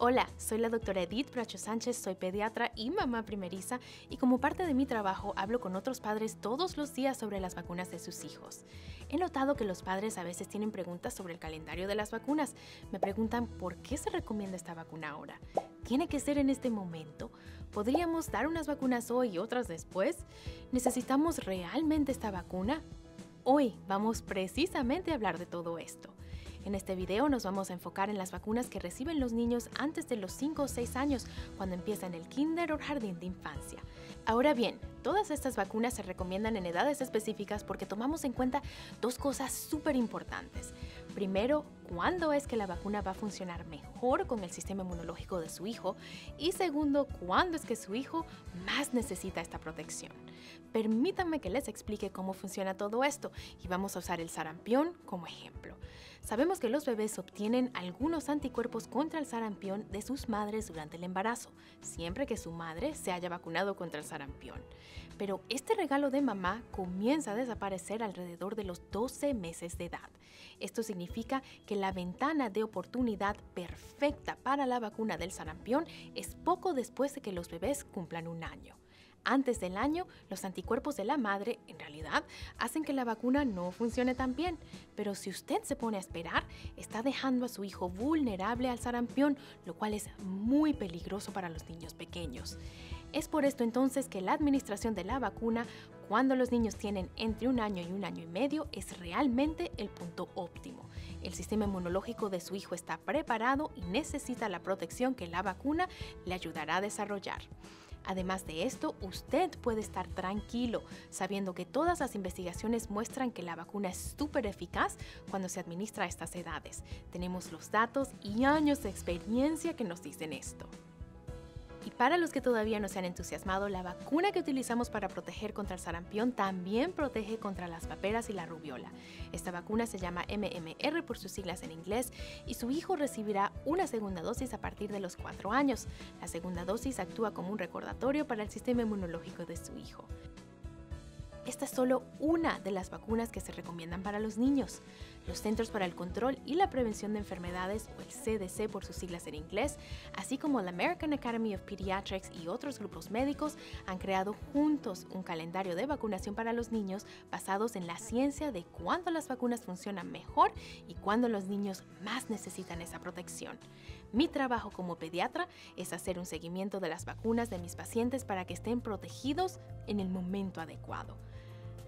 Hola, soy la doctora Edith Bracho Sánchez, soy pediatra y mamá primeriza y como parte de mi trabajo hablo con otros padres todos los días sobre las vacunas de sus hijos. He notado que los padres a veces tienen preguntas sobre el calendario de las vacunas. Me preguntan por qué se recomienda esta vacuna ahora. ¿Tiene que ser en este momento? ¿Podríamos dar unas vacunas hoy y otras después? ¿Necesitamos realmente esta vacuna? Hoy vamos precisamente a hablar de todo esto. En este video nos vamos a enfocar en las vacunas que reciben los niños antes de los 5 o 6 años, cuando empiezan el kinder o jardín de infancia. Ahora bien, todas estas vacunas se recomiendan en edades específicas porque tomamos en cuenta dos cosas súper importantes. Primero, cuándo es que la vacuna va a funcionar mejor con el sistema inmunológico de su hijo y segundo, cuándo es que su hijo más necesita esta protección. Permítanme que les explique cómo funciona todo esto y vamos a usar el sarampión como ejemplo. Sabemos que los bebés obtienen algunos anticuerpos contra el sarampión de sus madres durante el embarazo, siempre que su madre se haya vacunado contra el sarampión. Pero este regalo de mamá comienza a desaparecer alrededor de los 12 meses de edad. Esto significa que la ventana de oportunidad perfecta para la vacuna del sarampión es poco después de que los bebés cumplan un año antes del año, los anticuerpos de la madre, en realidad, hacen que la vacuna no funcione tan bien. Pero si usted se pone a esperar, está dejando a su hijo vulnerable al sarampión, lo cual es muy peligroso para los niños pequeños. Es por esto entonces que la administración de la vacuna cuando los niños tienen entre un año y un año y medio es realmente el punto óptimo. El sistema inmunológico de su hijo está preparado y necesita la protección que la vacuna le ayudará a desarrollar. Además de esto, usted puede estar tranquilo sabiendo que todas las investigaciones muestran que la vacuna es súper eficaz cuando se administra a estas edades. Tenemos los datos y años de experiencia que nos dicen esto. Y para los que todavía no se han entusiasmado, la vacuna que utilizamos para proteger contra el sarampión también protege contra las paperas y la rubiola. Esta vacuna se llama MMR por sus siglas en inglés y su hijo recibirá una segunda dosis a partir de los 4 años. La segunda dosis actúa como un recordatorio para el sistema inmunológico de su hijo. Esta es solo una de las vacunas que se recomiendan para los niños. Los Centros para el Control y la Prevención de Enfermedades, o el CDC por sus siglas en inglés, así como la American Academy of Pediatrics y otros grupos médicos, han creado juntos un calendario de vacunación para los niños basados en la ciencia de cuándo las vacunas funcionan mejor y cuándo los niños más necesitan esa protección. Mi trabajo como pediatra es hacer un seguimiento de las vacunas de mis pacientes para que estén protegidos en el momento adecuado.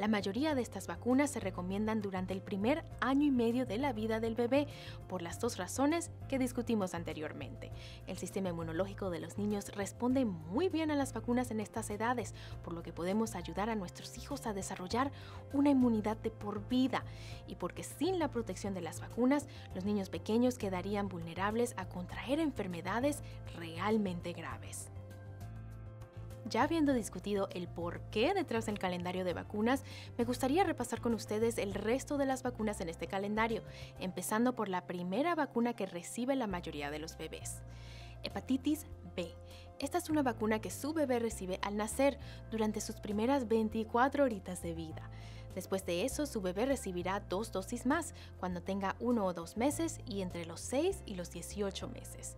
La mayoría de estas vacunas se recomiendan durante el primer año y medio de la vida del bebé por las dos razones que discutimos anteriormente. El sistema inmunológico de los niños responde muy bien a las vacunas en estas edades, por lo que podemos ayudar a nuestros hijos a desarrollar una inmunidad de por vida y porque sin la protección de las vacunas, los niños pequeños quedarían vulnerables a contraer enfermedades realmente graves. Ya habiendo discutido el por qué detrás del calendario de vacunas, me gustaría repasar con ustedes el resto de las vacunas en este calendario, empezando por la primera vacuna que recibe la mayoría de los bebés. Hepatitis B. Esta es una vacuna que su bebé recibe al nacer durante sus primeras 24 horitas de vida. Después de eso, su bebé recibirá dos dosis más cuando tenga uno o dos meses y entre los 6 y los 18 meses.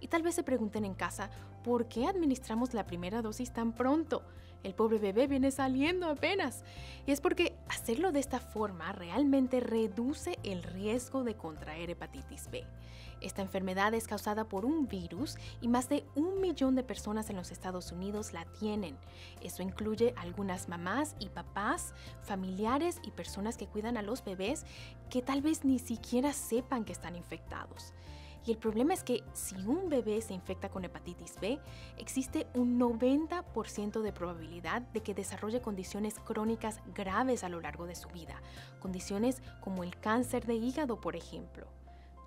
Y tal vez se pregunten en casa, ¿por qué administramos la primera dosis tan pronto? El pobre bebé viene saliendo apenas. Y es porque hacerlo de esta forma realmente reduce el riesgo de contraer hepatitis B. Esta enfermedad es causada por un virus y más de un millón de personas en los Estados Unidos la tienen. Eso incluye algunas mamás y papás, familiares y personas que cuidan a los bebés que tal vez ni siquiera sepan que están infectados. Y el problema es que si un bebé se infecta con hepatitis B, existe un 90% de probabilidad de que desarrolle condiciones crónicas graves a lo largo de su vida, condiciones como el cáncer de hígado, por ejemplo.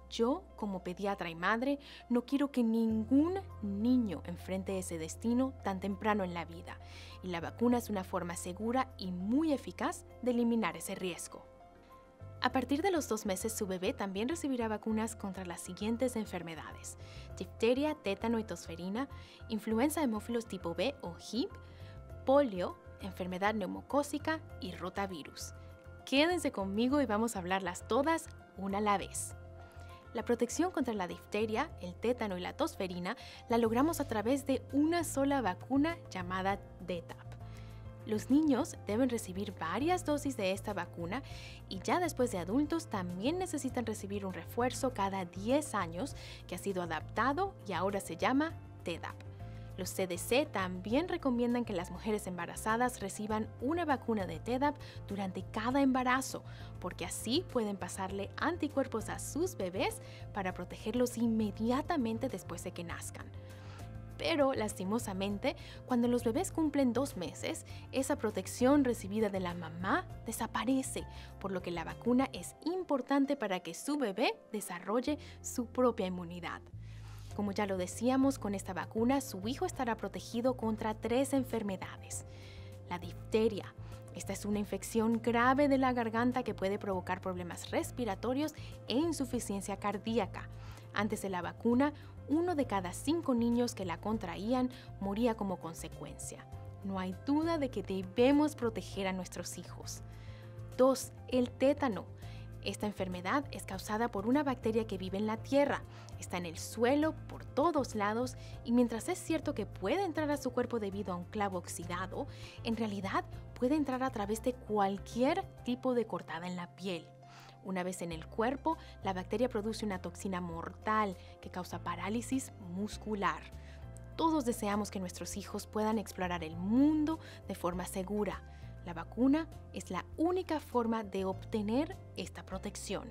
Yo, como pediatra y madre, no quiero que ningún niño enfrente ese destino tan temprano en la vida, y la vacuna es una forma segura y muy eficaz de eliminar ese riesgo. A partir de los dos meses, su bebé también recibirá vacunas contra las siguientes enfermedades: difteria, tétano y tosferina, influenza hemófilos tipo B o HIP, polio, enfermedad neumocócica y rotavirus. Quédense conmigo y vamos a hablarlas todas una a la vez. La protección contra la difteria, el tétano y la tosferina la logramos a través de una sola vacuna llamada DETAP. Los niños deben recibir varias dosis de esta vacuna y ya después de adultos también necesitan recibir un refuerzo cada 10 años que ha sido adaptado y ahora se llama TEDAP. Los CDC también recomiendan que las mujeres embarazadas reciban una vacuna de TEDAP durante cada embarazo, porque así pueden pasarle anticuerpos a sus bebés para protegerlos inmediatamente después de que nazcan. Pero lastimosamente, cuando los bebés cumplen dos meses, esa protección recibida de la mamá desaparece, por lo que la vacuna es importante para que su bebé desarrolle su propia inmunidad. Como ya lo decíamos, con esta vacuna su hijo estará protegido contra tres enfermedades. La difteria. Esta es una infección grave de la garganta que puede provocar problemas respiratorios e insuficiencia cardíaca. Antes de la vacuna, uno de cada cinco niños que la contraían moría como consecuencia. No hay duda de que debemos proteger a nuestros hijos. 2. El tétano. Esta enfermedad es causada por una bacteria que vive en la tierra, está en el suelo, por todos lados, y mientras es cierto que puede entrar a su cuerpo debido a un clavo oxidado, en realidad puede entrar a través de cualquier tipo de cortada en la piel. Una vez en el cuerpo, la bacteria produce una toxina mortal que causa parálisis muscular. Todos deseamos que nuestros hijos puedan explorar el mundo de forma segura la vacuna es la única forma de obtener esta protección.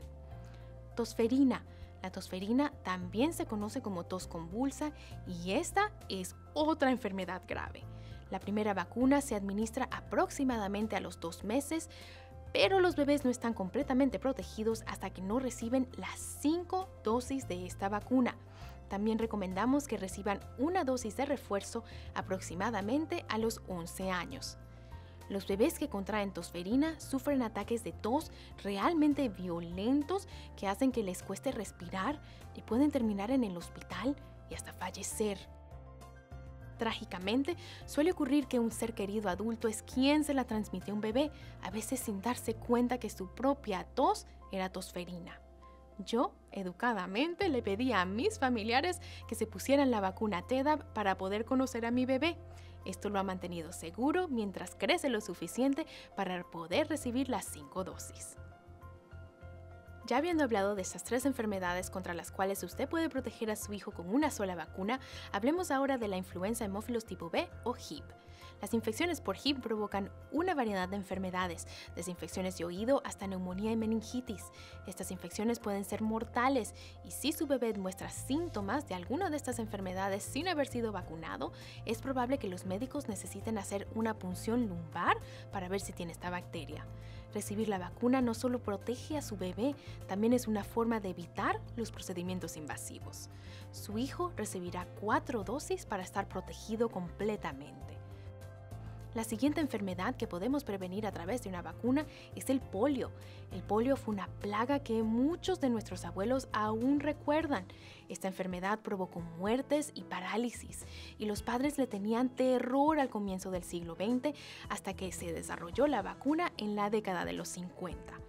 Tosferina. La tosferina también se conoce como tos convulsa y esta es otra enfermedad grave. La primera vacuna se administra aproximadamente a los dos meses, pero los bebés no están completamente protegidos hasta que no reciben las cinco dosis de esta vacuna. También recomendamos que reciban una dosis de refuerzo aproximadamente a los 11 años. Los bebés que contraen tosferina sufren ataques de tos realmente violentos que hacen que les cueste respirar y pueden terminar en el hospital y hasta fallecer. Trágicamente, suele ocurrir que un ser querido adulto es quien se la transmite a un bebé, a veces sin darse cuenta que su propia tos era tosferina. Yo, educadamente, le pedí a mis familiares que se pusieran la vacuna TEDAP para poder conocer a mi bebé. Esto lo ha mantenido seguro mientras crece lo suficiente para poder recibir las cinco dosis. Ya habiendo hablado de estas tres enfermedades contra las cuales usted puede proteger a su hijo con una sola vacuna, hablemos ahora de la influenza hemófilos tipo B o HIP. Las infecciones por HIP provocan una variedad de enfermedades, desde infecciones de oído hasta neumonía y meningitis. Estas infecciones pueden ser mortales y si su bebé muestra síntomas de alguna de estas enfermedades sin haber sido vacunado, es probable que los médicos necesiten hacer una punción lumbar para ver si tiene esta bacteria. Recibir la vacuna no solo protege a su bebé, también es una forma de evitar los procedimientos invasivos. Su hijo recibirá cuatro dosis para estar protegido completamente. La siguiente enfermedad que podemos prevenir a través de una vacuna es el polio. El polio fue una plaga que muchos de nuestros abuelos aún recuerdan. Esta enfermedad provocó muertes y parálisis y los padres le tenían terror al comienzo del siglo XX hasta que se desarrolló la vacuna en la década de los 50.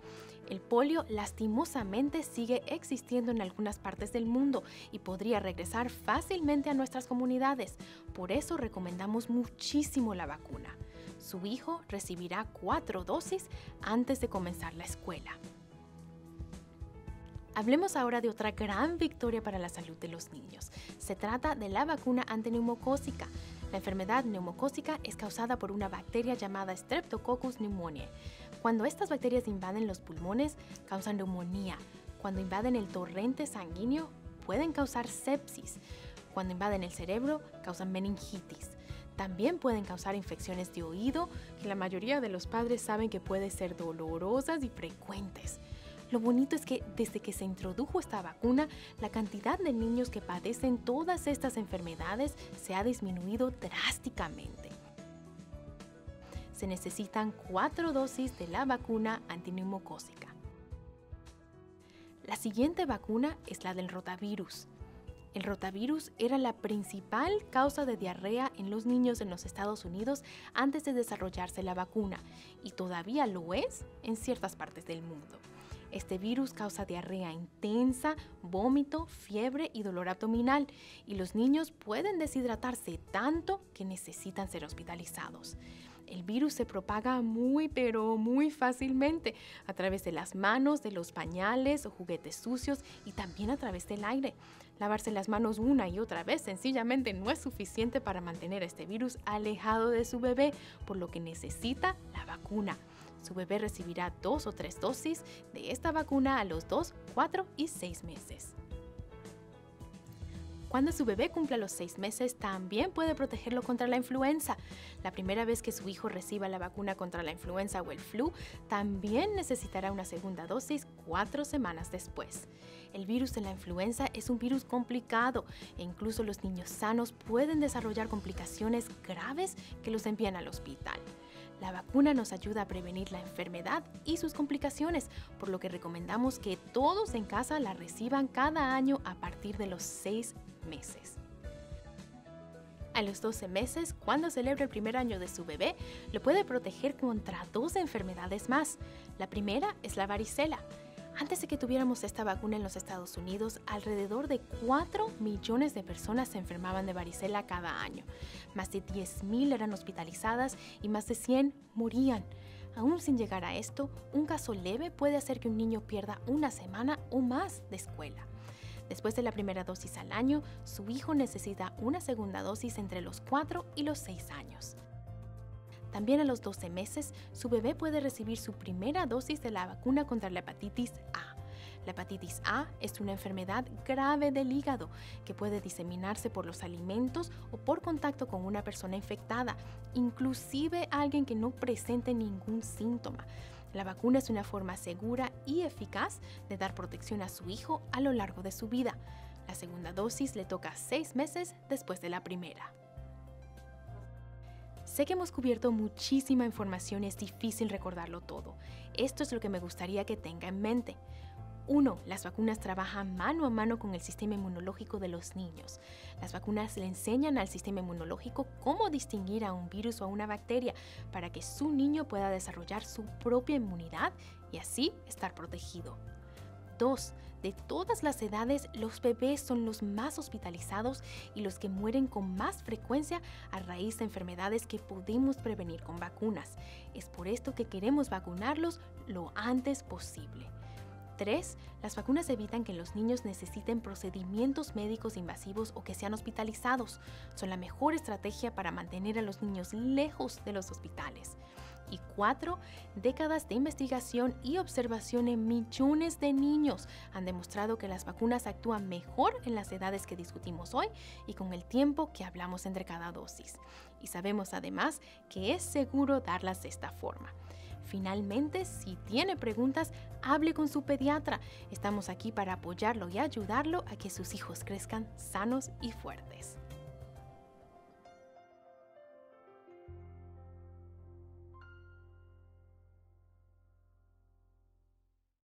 El polio lastimosamente sigue existiendo en algunas partes del mundo y podría regresar fácilmente a nuestras comunidades. Por eso recomendamos muchísimo la vacuna. Su hijo recibirá cuatro dosis antes de comenzar la escuela. Hablemos ahora de otra gran victoria para la salud de los niños. Se trata de la vacuna antineumocócica. La enfermedad neumocócica es causada por una bacteria llamada Streptococcus pneumoniae. Cuando estas bacterias invaden los pulmones, causan neumonía. Cuando invaden el torrente sanguíneo, pueden causar sepsis. Cuando invaden el cerebro, causan meningitis. También pueden causar infecciones de oído, que la mayoría de los padres saben que pueden ser dolorosas y frecuentes. Lo bonito es que desde que se introdujo esta vacuna, la cantidad de niños que padecen todas estas enfermedades se ha disminuido drásticamente se necesitan cuatro dosis de la vacuna antineumocócica. La siguiente vacuna es la del rotavirus. El rotavirus era la principal causa de diarrea en los niños en los Estados Unidos antes de desarrollarse la vacuna y todavía lo es en ciertas partes del mundo. Este virus causa diarrea intensa, vómito, fiebre y dolor abdominal, y los niños pueden deshidratarse tanto que necesitan ser hospitalizados. El virus se propaga muy pero muy fácilmente a través de las manos, de los pañales o juguetes sucios y también a través del aire. Lavarse las manos una y otra vez sencillamente no es suficiente para mantener a este virus alejado de su bebé, por lo que necesita la vacuna. Su bebé recibirá dos o tres dosis de esta vacuna a los 2, 4 y 6 meses. Cuando su bebé cumpla los seis meses, también puede protegerlo contra la influenza. La primera vez que su hijo reciba la vacuna contra la influenza o el flu, también necesitará una segunda dosis cuatro semanas después. El virus de la influenza es un virus complicado e incluso los niños sanos pueden desarrollar complicaciones graves que los envían al hospital. La vacuna nos ayuda a prevenir la enfermedad y sus complicaciones, por lo que recomendamos que todos en casa la reciban cada año a partir de los seis meses. A los 12 meses, cuando celebra el primer año de su bebé, lo puede proteger contra dos enfermedades más. La primera es la varicela. Antes de que tuviéramos esta vacuna en los Estados Unidos, alrededor de 4 millones de personas se enfermaban de varicela cada año. Más de 10.000 eran hospitalizadas y más de 100 morían. Aún sin llegar a esto, un caso leve puede hacer que un niño pierda una semana o más de escuela. Después de la primera dosis al año, su hijo necesita una segunda dosis entre los 4 y los 6 años. También a los 12 meses, su bebé puede recibir su primera dosis de la vacuna contra la hepatitis A. La hepatitis A es una enfermedad grave del hígado que puede diseminarse por los alimentos o por contacto con una persona infectada, inclusive alguien que no presente ningún síntoma. La vacuna es una forma segura y eficaz de dar protección a su hijo a lo largo de su vida. La segunda dosis le toca seis meses después de la primera. Sé que hemos cubierto muchísima información y es difícil recordarlo todo. Esto es lo que me gustaría que tenga en mente. 1. Las vacunas trabajan mano a mano con el sistema inmunológico de los niños. Las vacunas le enseñan al sistema inmunológico cómo distinguir a un virus o a una bacteria para que su niño pueda desarrollar su propia inmunidad y así estar protegido. 2. De todas las edades, los bebés son los más hospitalizados y los que mueren con más frecuencia a raíz de enfermedades que pudimos prevenir con vacunas. Es por esto que queremos vacunarlos lo antes posible. 3. Las vacunas evitan que los niños necesiten procedimientos médicos invasivos o que sean hospitalizados. Son la mejor estrategia para mantener a los niños lejos de los hospitales. Y 4. Décadas de investigación y observación en millones de niños han demostrado que las vacunas actúan mejor en las edades que discutimos hoy y con el tiempo que hablamos entre cada dosis. Y sabemos además que es seguro darlas de esta forma. Finalmente, si tiene preguntas, hable con su pediatra. Estamos aquí para apoyarlo y ayudarlo a que sus hijos crezcan sanos y fuertes.